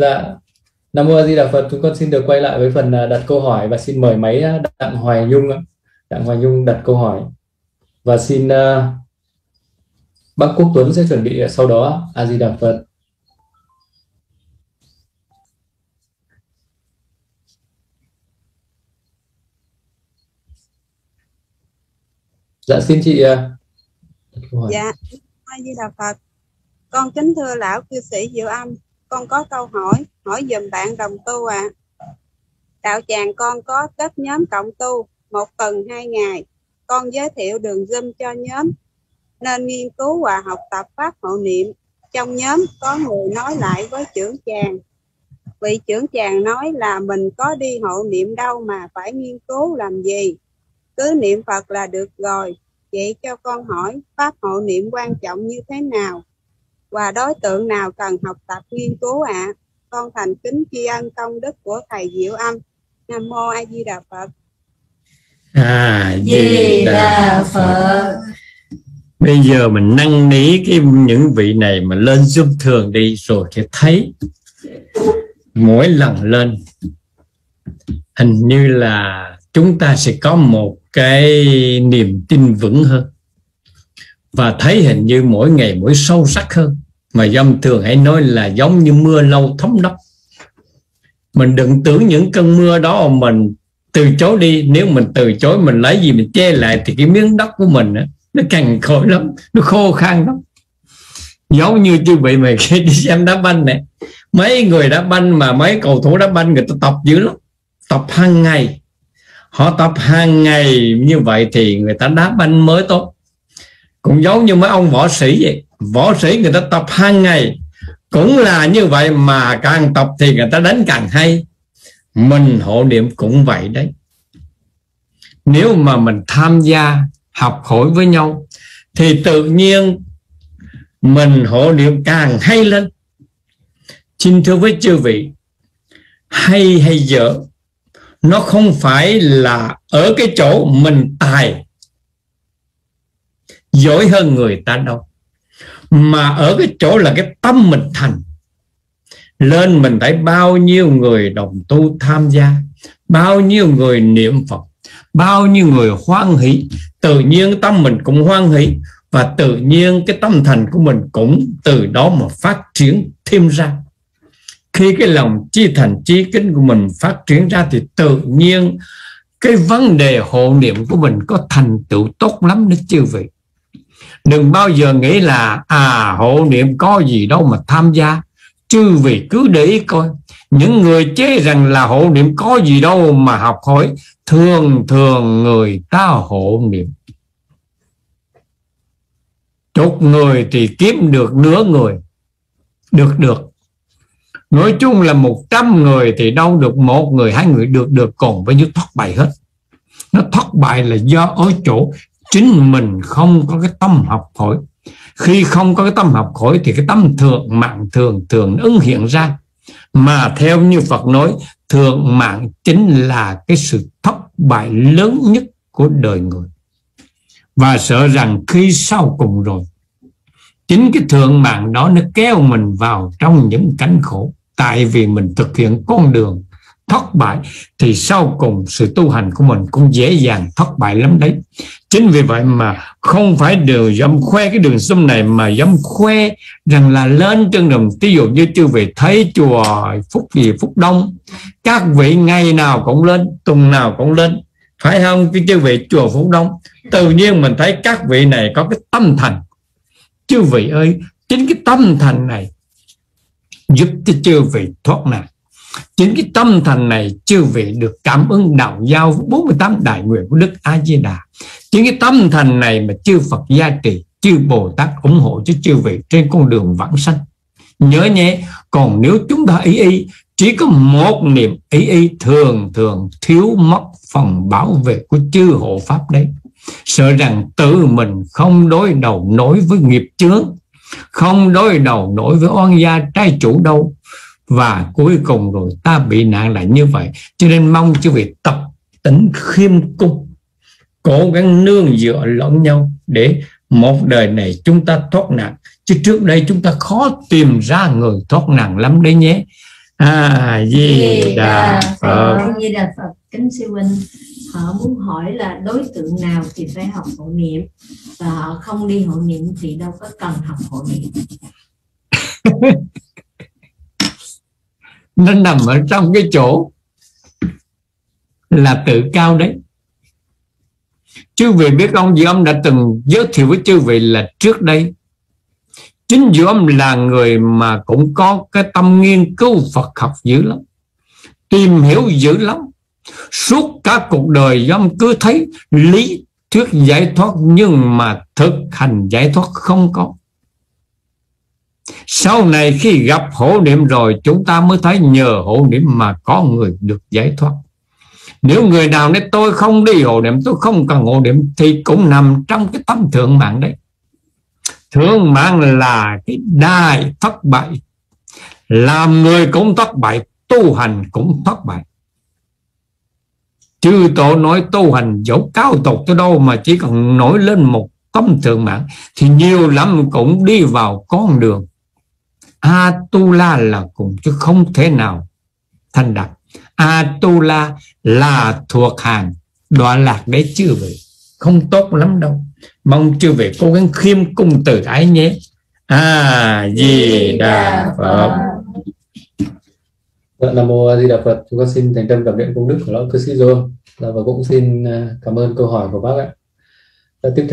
dạ. Nam mô a di đà phật. Chúng con xin được quay lại với phần à, đặt câu hỏi và xin mời máy à, đặng hoài nhung đặng hoài nhung đặt câu hỏi. Và xin uh, bác quốc tuấn sẽ chuẩn bị sau đó a di đà phật. Dạ xin chị dạ a di đà phật. Con kính thưa lão cư sĩ diệu âm con có câu hỏi hỏi dùm bạn đồng tu à đạo tràng con có kết nhóm cộng tu một tuần hai ngày. Con giới thiệu đường zoom cho nhóm, nên nghiên cứu và học tập pháp hộ niệm. Trong nhóm có người nói lại với trưởng chàng. Vị trưởng chàng nói là mình có đi hộ niệm đâu mà phải nghiên cứu làm gì? Cứ niệm phật là được rồi. Vậy cho con hỏi, pháp hộ niệm quan trọng như thế nào? Và đối tượng nào cần học tập nghiên cứu ạ? À? con thành kính tri ân công đức của thầy diệu âm. Nam mô a di đà phật. À di đà phật. Bây giờ mình năn nỉ cái những vị này mà lên giúp thường đi rồi thì thấy mỗi lần lên hình như là chúng ta sẽ có một cái niềm tin vững hơn và thấy hình như mỗi ngày mỗi sâu sắc hơn. Mà dâm thường hay nói là giống như mưa lâu thấm đất mình đừng tưởng những cơn mưa đó mình từ chối đi. Nếu mình từ chối, mình lấy gì mình che lại thì cái miếng đất của mình nó cằn cỗi lắm, nó khô khan lắm. Giống như chưa bị mày khi đi xem đá banh này, mấy người đá banh mà mấy cầu thủ đá banh người ta tập dữ lắm. Tập hàng ngày. Họ tập hàng ngày như vậy thì người ta đá banh mới tốt cũng giống như mấy ông võ sĩ vậy. Võ sĩ người ta tập hàng ngày. Cũng là như vậy mà càng tập thì người ta đánh càng hay. Mình hộ niệm cũng vậy đấy. Nếu mà mình tham gia, học hỏi với nhau, thì tự nhiên mình hộ niệm càng hay lên. Xin thưa với chư vị, hay hay dở, nó không phải là ở cái chỗ mình tài giỏi hơn người ta đâu. Mà ở cái chỗ là cái tâm mình thành. Lên mình thấy bao nhiêu người đồng tu tham gia, bao nhiêu người niệm phật, bao nhiêu người hoan hỷ. Tự nhiên tâm mình cũng hoan hỷ và tự nhiên cái tâm thành của mình cũng từ đó mà phát triển thêm ra. Khi cái lòng chi thành chi kính của mình phát triển ra thì tự nhiên cái vấn đề hộ niệm của mình có thành tựu tốt lắm đó chư vị đừng bao giờ nghĩ là à hộ niệm có gì đâu mà tham gia. Chư vị cứ để ý coi, những người chế rằng là hộ niệm có gì đâu mà học hỏi, thường thường người ta hộ niệm. Chục người thì kiếm được nửa người, được được. Nói chung là một trăm người thì đâu được một người, hai người, được được, còn với như thất bại hết. Nó thất bại là do ở chỗ chính mình không có cái tâm học hỏi khi không có cái tâm học hỏi thì cái tâm thượng mạng thường thường ứng hiện ra. Mà theo như Phật nói, thượng mạng chính là cái sự thất bại lớn nhất của đời người. Và sợ rằng khi sau cùng rồi, chính cái thượng mạng đó nó kéo mình vào trong những cảnh khổ. Tại vì mình thực hiện con đường thất bại, thì sau cùng sự tu hành của mình cũng dễ dàng thất bại lắm đấy. Chính vì vậy mà không phải đều dám khoe cái đường sông này, mà dám khoe rằng là lên trên đường. Ví dụ như chư vị thấy chùa phúc gì phúc đông, các vị ngày nào cũng lên, tuần nào cũng lên. Phải không? Cái chư vị chùa phúc đông, tự nhiên mình thấy các vị này có cái tâm thành. Chư vị ơi, chính cái tâm thành này giúp cho chư vị thoát nạn chính cái tâm thành này chư vị được cảm ứng đạo giao 48 đại nguyện của Đức A Di Đà chính cái tâm thành này mà chư Phật gia trì, chư Bồ Tát ủng hộ cho chư vị trên con đường vãng sanh. Nhớ nhé, còn nếu chúng ta ý y chỉ có một niệm ý y thường thường thiếu mất phần bảo vệ của chư hộ pháp đấy. Sợ rằng tự mình không đối đầu nổi với nghiệp chướng, không đối đầu nổi với oan gia trai chủ đâu và cuối cùng rồi ta bị nạn lại như vậy. Cho nên mong chư vị tập tính khiêm cung cố gắng nương dựa lẫn nhau để một đời này chúng ta thoát nạn. Chứ trước đây chúng ta khó tìm ra người thoát nạn lắm đấy nhé. A di đà phật. Di đà phật kính sư huynh họ muốn hỏi là đối tượng nào thì phải học hộ niệm và họ không đi hộ niệm thì đâu có cần học hộ niệm nó nằm ở trong cái chỗ là tự cao đấy. Chư vị biết ông gì ông đã từng giới thiệu với chư vị là trước đây, chính giữa ông là người mà cũng có cái tâm nghiên cứu Phật học dữ lắm, tìm hiểu dữ lắm. Suốt cả cuộc đời ông cứ thấy lý thuyết giải thoát nhưng mà thực hành giải thoát không có sau này khi gặp hộ niệm rồi, chúng ta mới thấy nhờ hộ niệm mà có người được giải thoát. Nếu người nào nói, tôi không đi hộ niệm, tôi không cần hộ niệm, thì cũng nằm trong cái tâm thượng mạng đấy. Thượng mạng là cái đài thất bại. Làm người cũng thất bại, tu hành cũng thất bại. Chư tổ nói tu hành dẫu cao tột tới đâu mà chỉ cần nổi lên một tâm thượng mạng, thì nhiều lắm cũng đi vào con đường Atula là cùng chứ không thể nào. Thành đạt Atula là thuộc hàng. Đọa lạc đấy chưa vậy không tốt lắm đâu. Mong chưa về cố gắng khiêm cung từ ái nhé. A di đà phật. Dạ, Nam mô A Di Đà Phật. Chúng con xin thành tâm cảm niệm công đức của lão cư sĩ Dô. Dạ, và cũng xin à, cảm ơn câu hỏi của bác ạ. Dạ, tiếp theo.